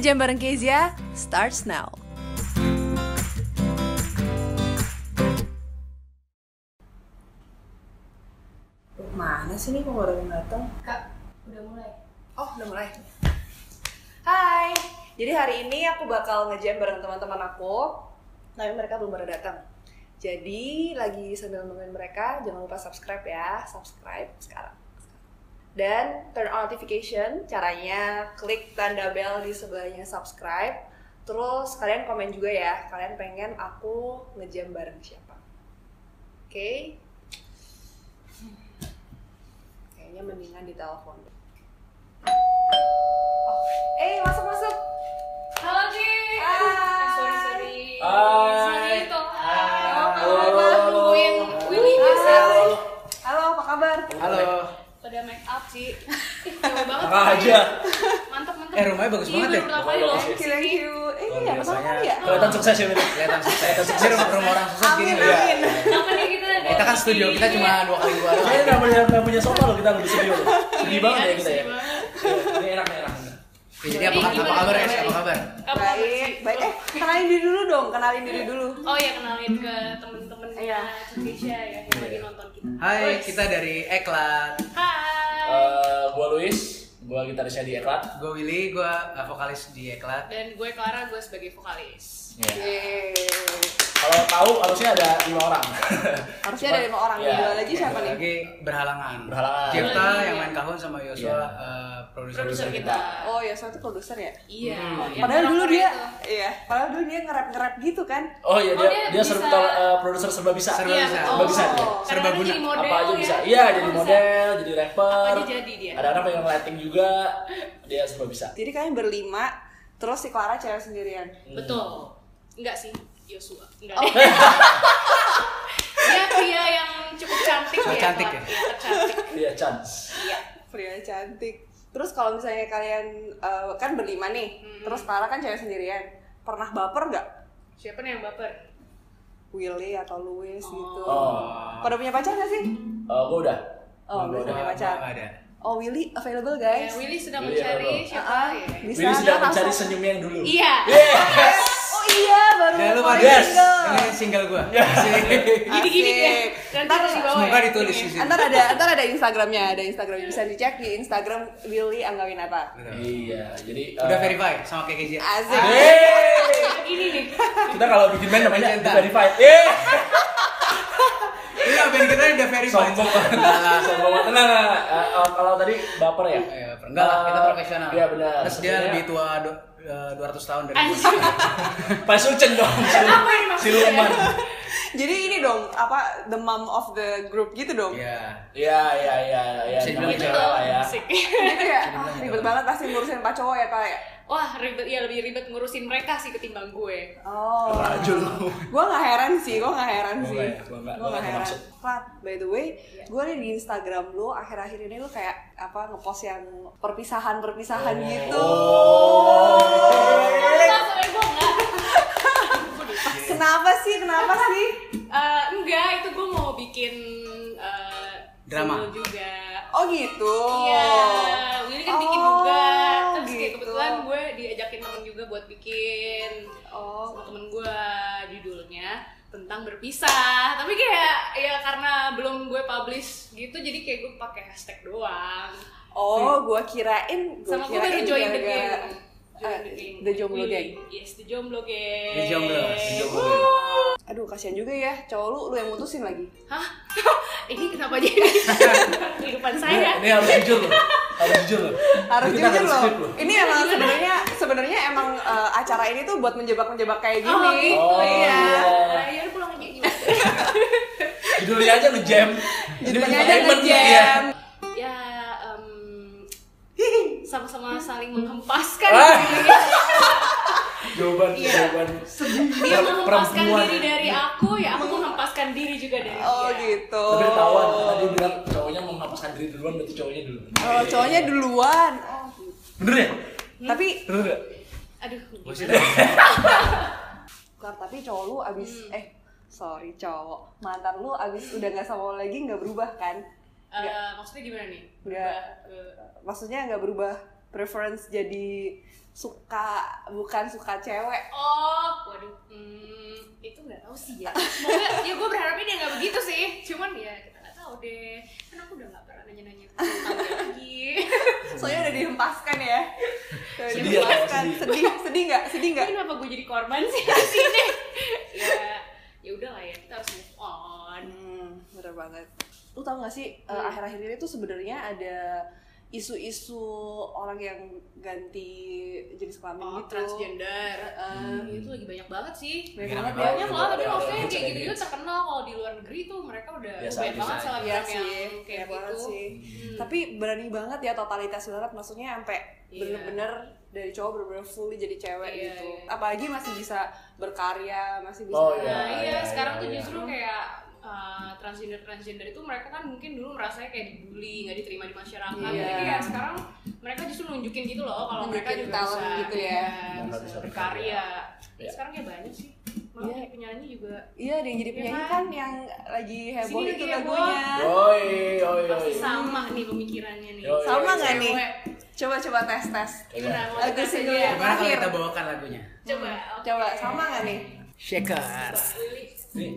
ngejam bareng Kezia starts now. Mana sih nih kok baru datang? Kak, udah mulai. Oh, udah mulai. Hai. Jadi hari ini aku bakal ngejam bareng teman-teman aku. Tapi mereka belum pada datang. Jadi lagi sambil nungguin mereka, jangan lupa subscribe ya. Subscribe sekarang. Dan turn on notification, caranya klik tanda bell di sebelahnya subscribe. Terus kalian komen juga ya, kalian pengen aku ngejam bareng siapa. Oke? Kayaknya mendingan di telepon. Oh, eh masuk masuk. Up sih. Ih, Cewek banget. Aja. Mantap mantap. Eh, rumahnya bagus Iya, banget ya? baru pertama kali loh. Thank you, thank you. Eh, iya, pertama biasanya. kali ya? Kelihatan sukses ya. Kelihatan sukses. Ini rumah, rumah orang sukses gini Amin, loh. amin. Nih kita? Kita kan studio kita cuma dua kali dua doang. Kayaknya nggak punya nggak punya sofa loh kita lebih loh. Sedih banget ya kita ya. Ini enak enak. Jadi apa, apa kabar guys? Apa kabar? Apa kabar Baik, baik. Eh, kenalin diri dulu dong, kenalin diri dulu. Oh ya kenalin ke temen-temennya Iya. Indonesia ya yang lagi nonton kita. Hai, kita dari Eklat. Hai. Eh, gua Luis, gua gitarisnya di Eklat. Gue Willy, gue vokalis di Eklat. Dan gue Clara, gue sebagai vokalis. Iya. Yeay. Kalau tahu harusnya ada lima orang. Harusnya ada lima orang. Iya. Dua lagi siapa nih? Lagi berhalangan. Berhalangan. Cipta Iya. yang main kahun sama Yosua, Iya. eh, produser Produser kita. kita. Oh, ya, soalnya itu produser ya? Iya. Hmm. yang Padahal dulu dia, itu. iya, padahal dulu dia nge-rap-ngerap gitu kan? Oh iya Oh, dia dia dia serba eh, produser serba bisa. Serba Iya, bisa. betul. Serba bisa dia. Serba guna. jadi model Apa aja ya. bisa. Iya, jadi Bisa. model, jadi rapper. Apa aja jadi dia. Ada anak pengen lighting juga, dia serba bisa. Jadi kalian berlima, terus si Clara cewek sendirian. Betul. Enggak sih, Yosua. Enggak. Oh. Dia pria yang cukup cantik Oh, ya. cantik ya? Iya, cantik. Iya, chance. Iya. Pria cantik. Terus kalau misalnya kalian eh, kan berlima nih, Hmm. terus Clara kan cewek sendirian. Pernah baper nggak? Siapa nih yang baper? Willy atau Louis gitu. Oh. Pada punya pacar nggak sih? Eh, gua udah. Oh, Gua udah punya pacar. Ada. Oh, Willy available Ya, guys. Willy sedang Willy mencari available. siapa Ah, ya? bisa Willy sedang mencari langsung- senyum yang dulu. Iya. Yes. Oh iya, baru Jangan lupa keluarin guys, single. single gue. Gini-gini. Nanti Ntar harus dibawa Semoga ya. ditulis Ini. di sini. Ntar ada, ntar ada Instagramnya, ada Instagram bisa dicek di Instagram Willy Anggawinata. Iya, jadi Udah eh, verify sama kayak Kezia. Asik. Ini nih. Kita kalau bikin band namanya verified. Eh, band kita udah verify. sombong banget. Sombong banget. Tenang, tenang. Eh, eh, kalau tadi baper ya? Iya, enggak lah, kita Eh, profesional. Iya benar. Terus dia lebih tua eh, 200 tahun dari gue. Pak Sucen dong. Apa yang maksudnya? Siluman. Jadi ini dong, apa the mom of the group gitu dong? Iya. Iya, iya, iya, iya. Bisa dibilang Gitu lah ya. Asik. Gitu ya? Ah, ribet banget pasti ngurusin pak cowok ya kak ya? Wah, ribet ya lebih ribet ngurusin mereka sih ketimbang gue. Oh. Rajul lu. gue gak heran sih, gue gak heran Gua sih. nggak ya, nggak- Gue nggak heran. maksud. Plat, by the way, gue liat di Instagram lu akhir-akhir ini lu kayak apa ngepost yang perpisahan-perpisahan Oh. gitu. Soalnya gue enggak. Kenapa sih? Kenapa sih? Eh, enggak, itu gue mau bikin eh, Drama. juga. Oh gitu. Iya, Willy kan bikin Oh, juga. Terus kayak gitu. kebetulan gue diajakin temen juga buat bikin Oh. sama temen gue judulnya tentang berpisah. Tapi kayak ya karena belum gue publish gitu, jadi kayak gue pakai hashtag doang. Oh, gue kirain, gue Sama gue baru join the gara-gara- game. Eh, Join the game. The Jomblo. Gang. Yes, the Jomblo Gang. The Jomblo. The Jomblo Gang. Aduh, kasihan juga ya, cowok lu, lu yang mutusin lagi. Hah? Ini kenapa jadi kehidupan saya? Ini harus jujur loh. Harus jujur loh. Harus kita jujur nggak loh. Ini emang sebenarnya sebenarnya emang eh, acara ini tuh buat menjebak-menjebak kayak gini. Oh, gitu. Oh, iya. Nah, ya udah pulang aja gimana? Judulnya aja ngejam. Judulnya aja ngejam. ya em, sama-sama saling menghempaskan Ah. Jawaban, Iya. jawaban. Dia menghempaskan diri dari aku, ya aku menghempaskan diri juga dari Oh dia. gitu. Tapi ketahuan dia bilang cowoknya mau menghapuskan diri duluan berarti cowoknya dulu. Oh, cowoknya duluan. Oh. Bener ya? Tapi Bener gak? Aduh? Klar, tapi cowok lu abis eh sorry cowok mantan lu abis udah nggak sama lo lagi nggak berubah kan? Eh, maksudnya gimana nih? Nggak. Ke Maksudnya nggak berubah preference jadi suka bukan suka cewek Oh, waduh, hmm, itu nggak tahu sih ya. Semoga ya gue berharapnya dia nggak begitu sih. Cuman ya kita nggak tahu deh. Kan aku udah nggak pernah nanya-nanya tentang dia lagi. soalnya udah dihempaskan ya udah Sedih ya, dihempaskan sedih. sedih sedih nggak sedih nggak kenapa gue jadi korban sih di sini? ya, ya udah lah ya kita harus move on. Hmm, bener banget. Lu tau gak sih eh, Hmm. akhir-akhir ini tuh sebenarnya ada isu-isu orang yang ganti jenis kelamin Oh, gitu. transgender. Eh, itu lagi banyak banget sih. banyak Iya, banget banyak ya. Banyak lah, tapi maksudnya kayak gitu-gitu ada- terkenal kalau di luar negeri tuh mereka udah Biasa banyak banget Iya yang sih, kayak kayak banget gitu. sih. Hmm. Tapi berani banget ya totalitas banget maksudnya sampai Iya. bener-bener dari cowok bener-bener fully jadi cewek Iya, gitu. iya. Apalagi masih bisa berkarya, masih bisa Oh, iya. Nah iya, iya, sekarang iya, tuh iya. justru kayak uh, transgender transgender itu mereka kan mungkin dulu merasanya kayak dibully, nggak diterima di masyarakat. Iya. Jadi kayak sekarang mereka justru nunjukin gitu loh kalau mereka juga bisa gitu ya. Dan bisa bisa berkarya. Iya. Sekarang kayak banyak sih. Malah Iya. kayak penyanyi juga Iya, ada yang jadi Iya penyanyi kan? kan yang lagi heboh Sini itu lagunya. Yoi, yoi, pasti sama nih pemikirannya nih. Yoi. Sama nggak nih? Coba-coba tes tes. Gimana? Mau Lagu aja ya? Gimana kalau kita bawakan lagunya? Coba. oke. Coba sama nggak nih? Shaker. Lili. Nih.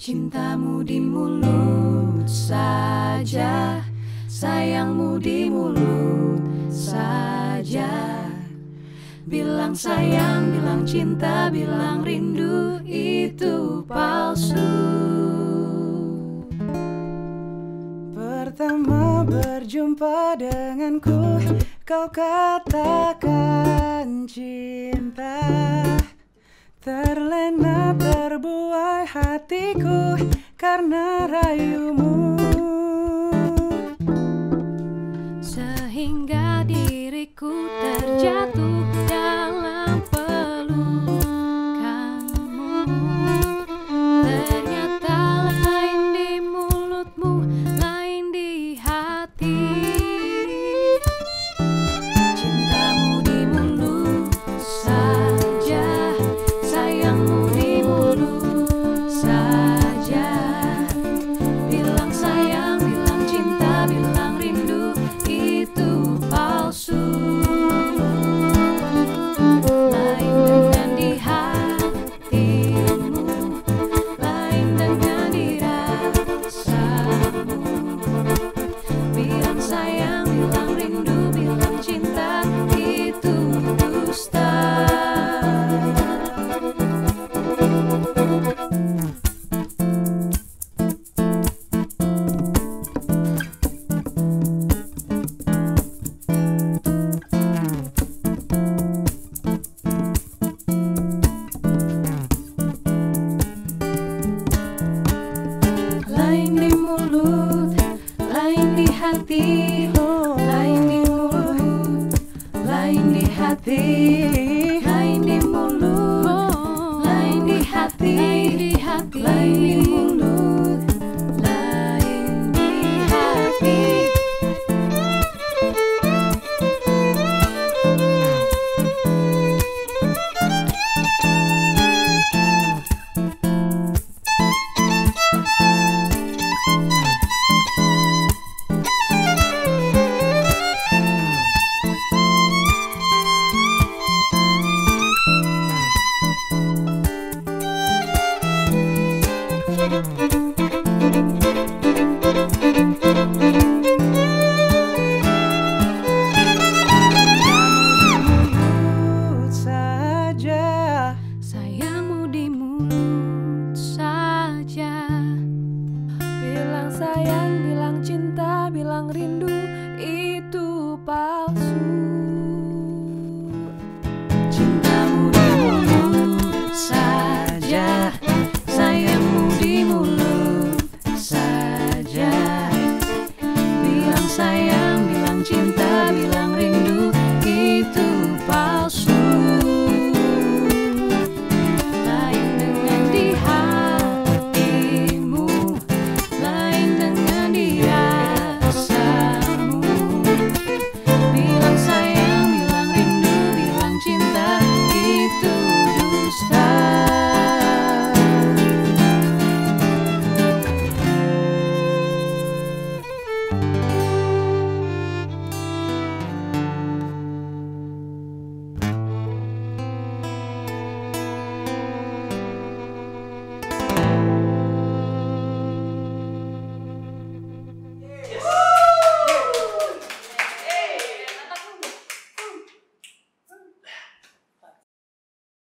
Cintamu di mulut saja, sayangmu di mulut saja. Bilang sayang, bilang cinta, bilang rindu itu palsu. Pertama berjumpa denganku, kau katakan cinta. Terlena terbuai hatiku karena rayumu. Sehingga diriku terjatuh